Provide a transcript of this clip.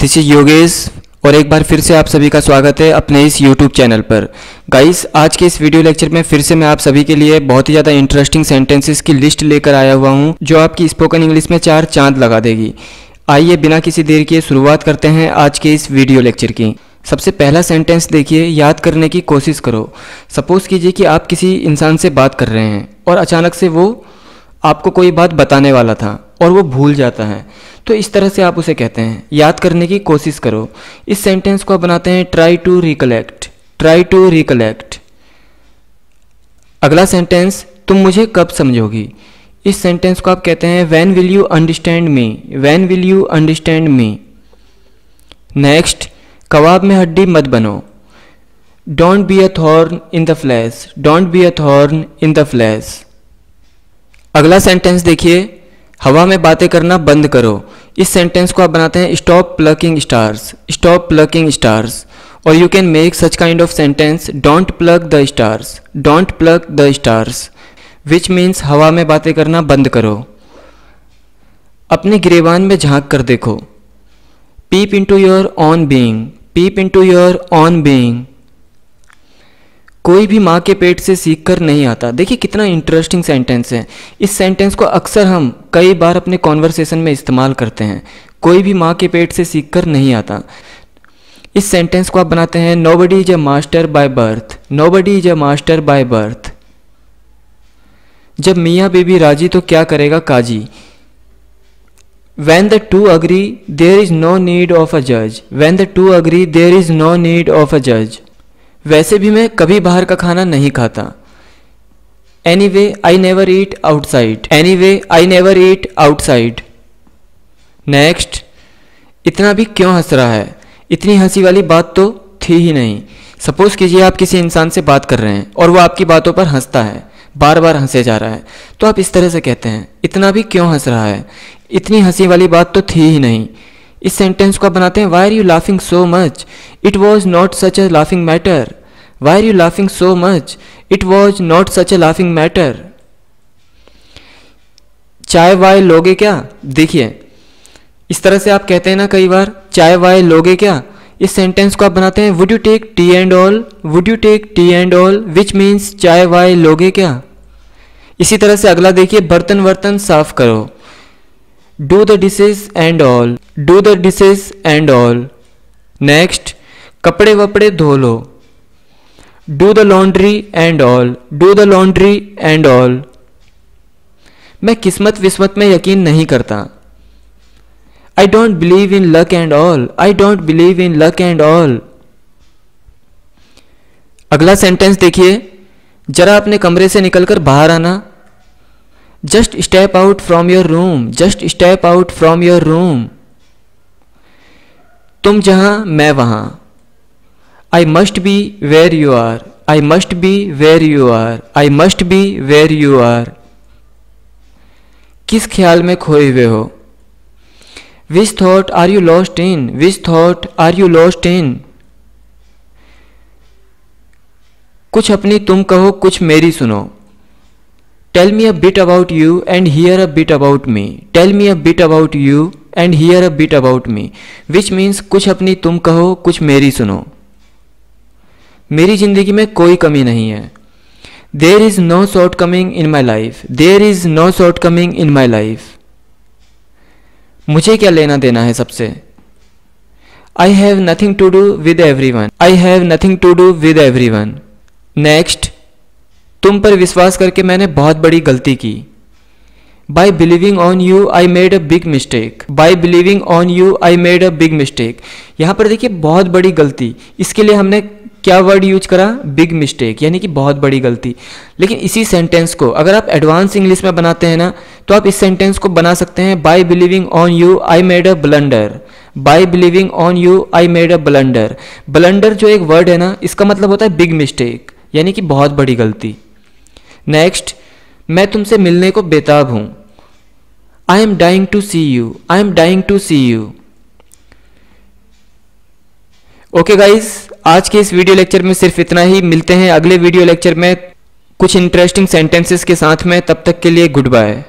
This is Yogesh और एक बार फिर से आप सभी का स्वागत है अपने इस यूट्यूब चैनल पर। गाइस आज के इस वीडियो लेक्चर में फिर से मैं आप सभी के लिए बहुत ही ज़्यादा इंटरेस्टिंग सेंटेंसेस की लिस्ट लेकर आया हुआ हूँ, जो आपकी स्पोकन इंग्लिश में चार चाँद लगा देगी। आइए बिना किसी देर के शुरुआत करते हैं आज के इस वीडियो लेक्चर की। सबसे पहला सेंटेंस देखिए, याद करने की कोशिश करो। सपोज़ कीजिए कि आप किसी इंसान से बात कर रहे हैं, और अचानक से वो आपको कोई बात बताने वाला था। और वो भूल जाता है। तो इस तरह से आप उसे कहते हैं। याद करने की कोशिश करो। इस सेंटेंस को आप बनाते हैं try to recollect try to recollect अगला सेंटेंस तुम मुझे कब समझोगी? इस सेंटेंस को आप कहते हैं when will you understand me when will you understand me next कबाब में हड्डी मत बनो। Don't be a thorn in the flesh don't be a thorn in the flesh अगला सेंटेंस देखिए। हवा में बातें करना बंद करो। इस सेंटेंस को आप बनाते हैं stop plucking stars stop plucking stars और you can make such kind of sentence don't plug the stars don't plug the stars which means हवा में बातें करना बंद करो। अपने गिरेबान में झाँक कर देखो। Peep into your own being peep into your own being कोई भी माँ के पेट से सीख कर नहीं आता। देखिए कितना इंटरेस्टिंग सेंटेंस है। इस सेंटेंस को अक्सर हम कई बार अपने कॉन्वर्सेशन में इस्तेमाल करते हैं। कोई भी माँ के पेट से सीख कर नहीं आता। इस सेंटेंस को आप बनाते हैं no buddy is a master by birth no buddy is a master by birth जब मियाँ बेबी राज़ी तो क्या करेगा काजी? When the two agree there is no need of अ जज when the two agree there is no need of अ जज वैसे भी मैं कभी बाहर का खाना नहीं खाता। Anyway I never eat outside anyway I never eat outside next इतना भी क्यों हंस रहा है? इतनी हँसी वाली बात तो थी ही नहीं। सपोज़ कीजिए आप किसी इंसान से बात कर रहे हैं और वो आपकी बातों पर हंसता है बार बार हंसे जा रहा है। तो आप इस तरह से कहते हैं, इतना भी क्यों हंस रहा है? इतनी हँसी वाली बात तो थी ही नहीं। इस सेंटेंस को आप बनाते हैं why are you laughing so much it was not such a laughing matter why are you laughing so much it was not such a laughing matter चाय वाय लोगे क्या? देखिए, इस तरह से आप कहते हैं ना कई बार, चाय वाय लोगे क्या? इस सेंटेंस को आप बनाते हैं would you take tea and all would you take tea and all which means चाय वाय लोगे क्या? इसी तरह से अगला देखिए, बर्तन वर्तन साफ़ करो। Do the dishes and all do the dishes and all next कपड़े वपड़े धो लो। Do the laundry and all do the laundry and all मैं किस्मत विस्मत में यकीन नहीं करता। I don't believe in luck and all I don't believe in luck and all अगला सेंटेंस देखिए। जरा अपने कमरे से निकलकर बाहर आना। Just step out from your room just step out from your room तुम जहाँ, मैं वहाँ। I must be where you are. I must be where you are. I must be where you are. किस ख्याल में खोए हुए हो which thought are you lost in which thought are you lost in कुछ अपनी तुम कहो, कुछ मेरी सुनो tell me a bit about you and hear a bit about me tell me a bit about you and hear a bit about me which means कुछ अपनी तुम कहो, कुछ मेरी सुनो मेरी ज़िंदगी में कोई कमी नहीं है। There is no shortcoming in my life there is no shortcoming in my life मुझे क्या लेना देना है सबसे? I have nothing to do with everyone I have nothing to do with everyone next तुम पर विश्वास करके मैंने बहुत बड़ी गलती की। By believing on you I made a big mistake by believing on you I made a big mistake यहाँ पर देखिए, बहुत बड़ी गलती। इसके लिए हमने क्या वर्ड यूज़ करा? बिग मिस्टेक यानी कि बहुत बड़ी गलती। लेकिन इसी सेंटेंस को अगर आप एडवांस इंग्लिश में बनाते हैं ना तो आप इस सेंटेंस को बना सकते हैं by believing on you I made a blunder by believing on you I made a blunder blunder जो एक वर्ड है ना, इसका मतलब होता है बिग मिस्टेक यानी कि बहुत बड़ी गलती। नेक्स्ट मैं तुमसे मिलने को बेताब हूँ। I am dying to see you I am dying to see you okay guys आज के इस वीडियो लेक्चर में सिर्फ़ इतना ही। मिलते हैं अगले वीडियो लेक्चर में। कुछ इंटरेस्टिंग सेंटेंसेस के साथ में। तब तक के लिए गुड बाय